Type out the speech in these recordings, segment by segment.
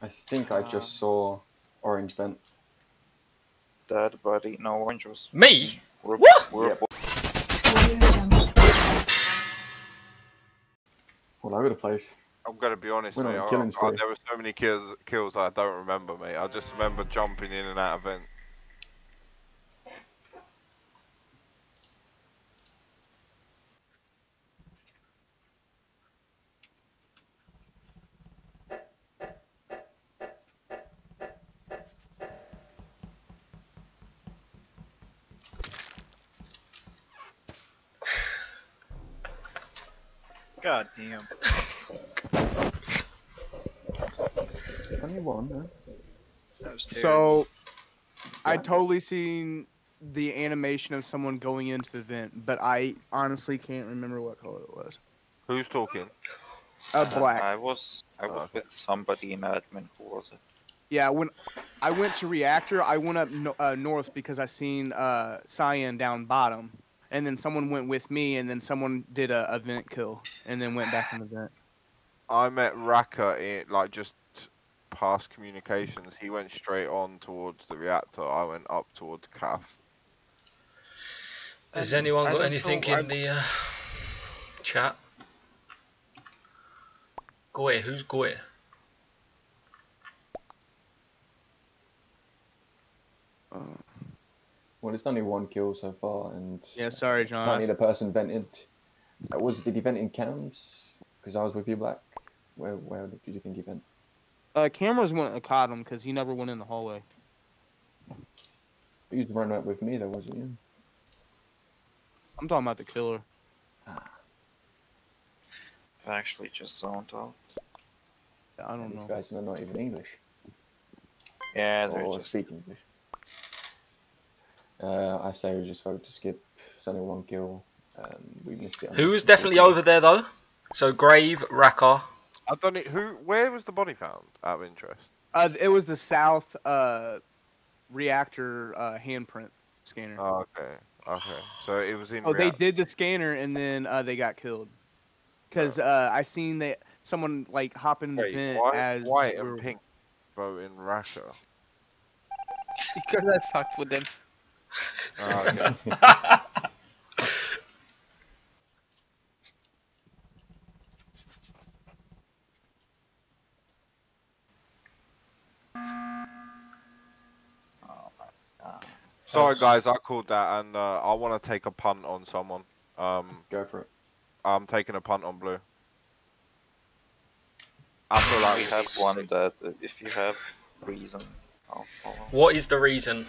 I think I just um, saw orange vent. Dead body, no orange was. Me? We're, What? We're Yep. All over the place. I'm gonna be honest, We're mate. I, I, there were so many kills, kills I don't remember, mate. I just remember jumping in and out of vent. God damn. Only one, huh? That was terrible. So, I totally seen the animation of someone going into the vent, but I honestly can't remember what color it was. Who's talking? Uh, Uh, black. I was I was okay. with somebody in admin. Who was it? Yeah, when I went to reactor, I went up no, uh, north because I seen uh, Cyan down bottom, and then someone went with me, and then someone did a, a vent kill, and then went back in the vent. I met Raka in like just past communications. He went straight on towards the reactor. I went up towards CAF. Has Um, anyone got don't anything know, in the uh, chat? Goy, who's Goy? Uh, Well, it's only one kill so far, and yeah, sorry, John. apparently John. the person vented. Uh, was did he vent in cams? Because I was with you, Black. Where where did you think he vent? Uh, cameras went and caught him because he never went in the hallway. He was running up with me, though, wasn't you? I'm talking about the killer. I actually just zoned out. I don't These know. These guys are not even English Yeah, they're or just speak English. Uh, I say we just vote to skip. It's only one kill. Um, we missed it. Who was definitely over there though? So Grave, Raka. I don't know who. Where was the body found? Out of interest. Uh, it was the south uh, reactor uh, handprint scanner. Oh, okay. Okay. So it was in. Oh, they did the scanner and then uh, they got killed. Cause uh, I seen that someone like hop in the Wait, vent white, as white we were- and pink vote in Russia. Because I fucked with them. Oh, okay. oh my god. Sorry, guys. I called that, and uh, I want to take a punt on someone. Um, Go for it. I'm taking a punt on blue. I feel like we have one that if you have reason, I'll follow. What is the reason?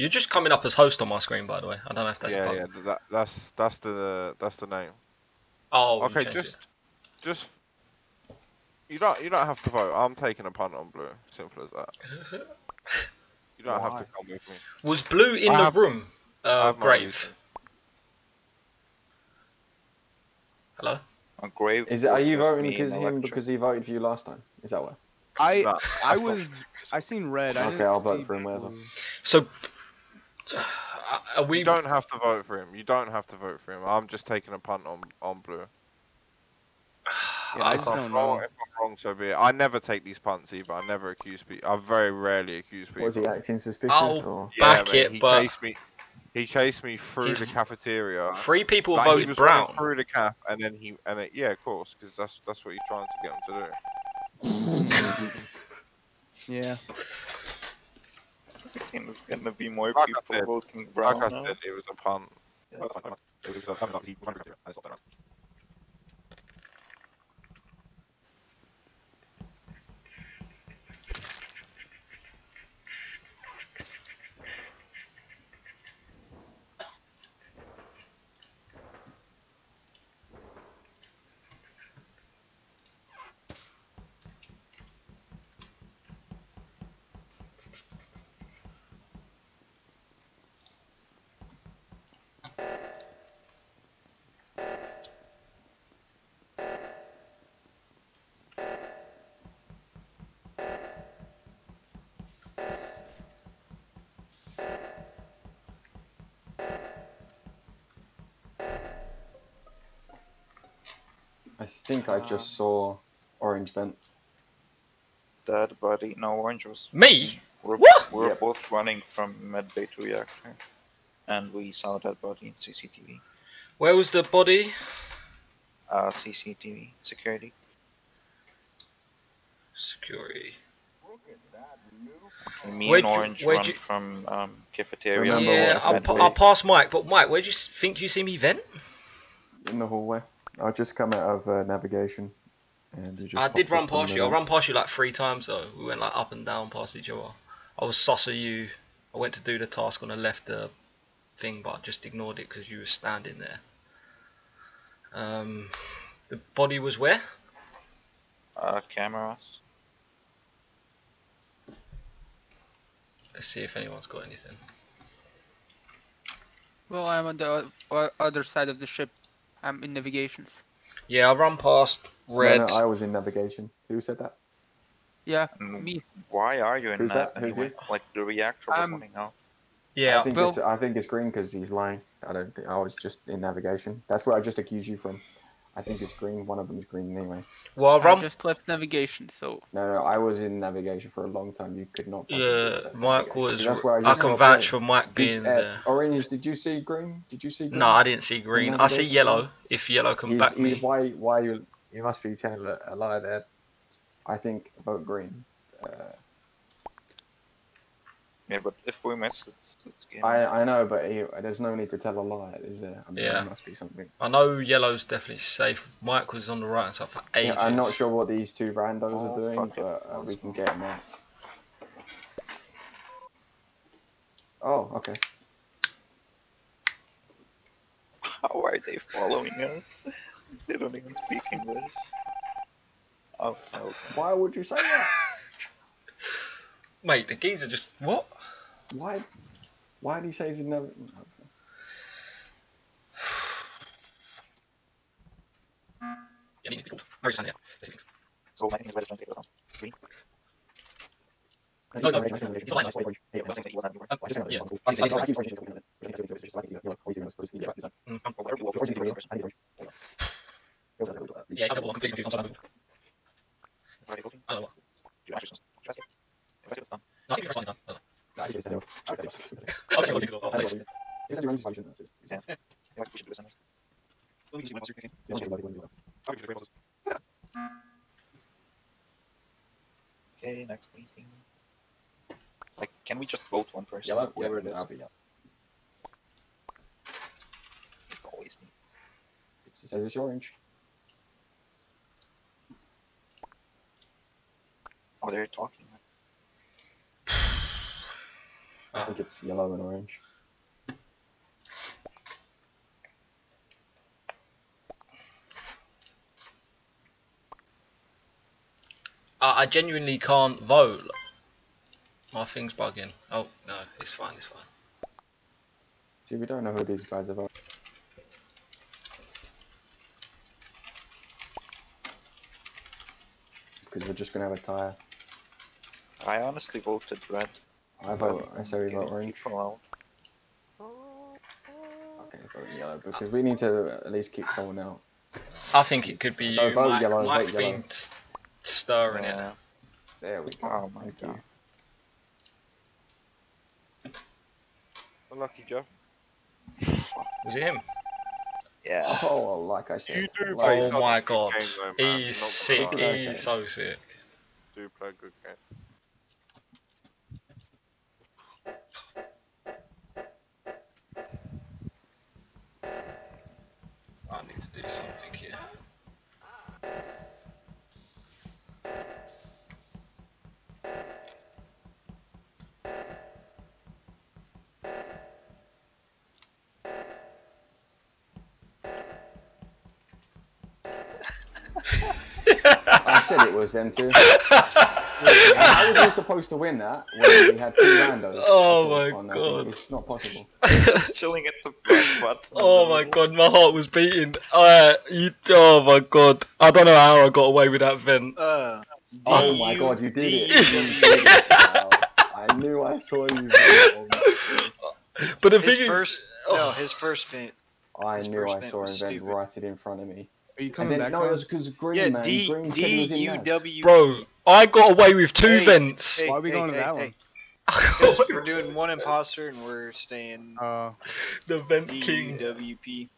You're just coming up as host on my screen, by the way. I don't know if that's yeah, yeah. That, that's that's the that's the name. Oh, okay, just it. just you don't you don't have to vote. I'm taking a punt on blue. Simple as that. You don't have to come with me. Was Blue in I the have- room? Uh, Grave. Hello. A grave. Is it? Are you voting me because and him electric. because he voted for you last time? Is that why? I No, I that's was I seen red. I Okay, didn't I'll vote for him, whatever. blue. So, are we? You don't have to vote for him. You don't have to vote for him. I'm just taking a punt on on blue. Yeah, I If just I'm don't wrong, know. if I'm wrong, so be it. I never take these punts either. I never accuse people. I very rarely accuse people. Was he acting suspicious I'll- or? Back mate, it, he but- chased me. He chased me through the cafeteria. Three people Like, he voted was running brown. through the cap, and then he and it, yeah, of course, because that's that's what he's trying to get him to do. Yeah. I think there's gonna be more Like people said- voting Like brown I said, it was a punt. Yeah. It was a punt. It was a punt. He was running through the cafeteria. I stopped there. I think I just saw orange vent. Dead body. No, orange was. Me? We're, What? We're Yep. both running from medbay to reactor, and we saw that body in CCTV. Where was the body? Uh, CCTV security. Security. Me Where'd and Orange where'd run you- from um, cafeteria. Yeah, I'll, pa- I'll pass Mike. But Mike, where do you think you see me vent? In the hallway. I just come out of uh, navigation, and just. I did run up in the past you. I ran past you like three times though. We went like up and down past each other. I was sus of you. I went to do the task on the left the thing, but I just ignored it because you were standing there. Um, the body was where? Uh, cameras. Let's see if anyone's got anything. Well, I'm on the o- o- other side of the ship. I'm in navigations. Yeah, I run past red. no, I was in navigation. Who said that? Yeah, Mm, me. Why are you in Who's that, that? Who anyway? Like the reactor was Um, running out. yeah, I think Bill- it's I think it's green because he's lying. I don't think I was just in navigation. That's where I just accused you from. I think it's green. One of them is green anyway. well, I I just left navigation, so No, no, I was in navigation for a long time. You could not. Yeah, Mike was. That's where I, I can vouch for Mike Did- being uh, there. Orange, did you see green? Did you see green? No, I didn't see green. I see yellow. If yellow can He's- back he- me. Why? Why you? You must be telling a, a lie there. I think vote green. Uh, Yeah, but if we miss, it's, it's game. I I know, but he, there's no need to tell a lie, is there? I mean, Yeah. there must be something. I know yellow's definitely safe. Mike was on the right side for ages. Yeah, I'm not sure what these two randos Oh, are doing, but uh, we can get them out. Oh, okay. How are they following us? they don't even speak English. Oh, no. Why would you say that? Mate, the geezer just what? Why? Why did he say he's in never? Yeah, need to be called. Where's Sandy? Listen. So my thing is registering to go down. No, no, it's fine. I was thinking he wasn't anywhere. Um, just- yeah, yeah. I see, I see. Yeah. Mm, Oh, where- what was the first person? Yeah, I don't know, I'm completely confused. I'm sorry. Are they voting? I don't know. Do you actually trust it? If I say it's done. No, I think it's fine. I don't know. I think it's anyway. I'll take what you do. I don't know. It's a drone solution, that's just- Yeah. Yeah, we should do this anyways. Let me see my monster casing. it's just like when you- Okay, next meeting. Like, can we just vote one person? Yellow? Whoever Yeah, it is. Yellow. It's always me. It says it's orange. Oh, they're talking. I think it's yellow and orange. I, I genuinely can't vote. My thing's bugging. Oh no, it's fine. It's fine. See, we don't know who these guys are. Because we're just gonna have a tie. I honestly voted red. I vote. I say we Getting vote orange. people out. Okay, vote yellow because we need to at least kick someone out. I think it could be you. Oh, vote Mike, yellow, Mike's vote yellow. Been s- stirring it. There we go. Oh my Thank god. you. Unlucky, Jeff. Was it him? Yeah. Oh, oh like I said. You do like- play Oh my god. game though. He's sick. He's He's so sick. do play a good game. Said it was them two. How was we supposed to win that when we had two randos? Oh my on that? God. It's not possible. Chilling at the back button. Oh my god, my heart was beating. Uh, you, oh my god, I don't know how I got away with that vent. Uh, Oh my god, you did it. You did it. Wow. I knew I saw you. Oh But the his thing first, is, no, oh, his first vent. I His knew I saw him an event stupid. right in front of me. Are you coming then, back? no, it Ron? was because Green, Yeah, man. D Green said he D was in U nav. W. bro, I got away with two Hey, vents. Hey, Why are we hey, going to that hey. one? I got Because away we're doing one imposter and we're staying Uh, The vent king. DWP.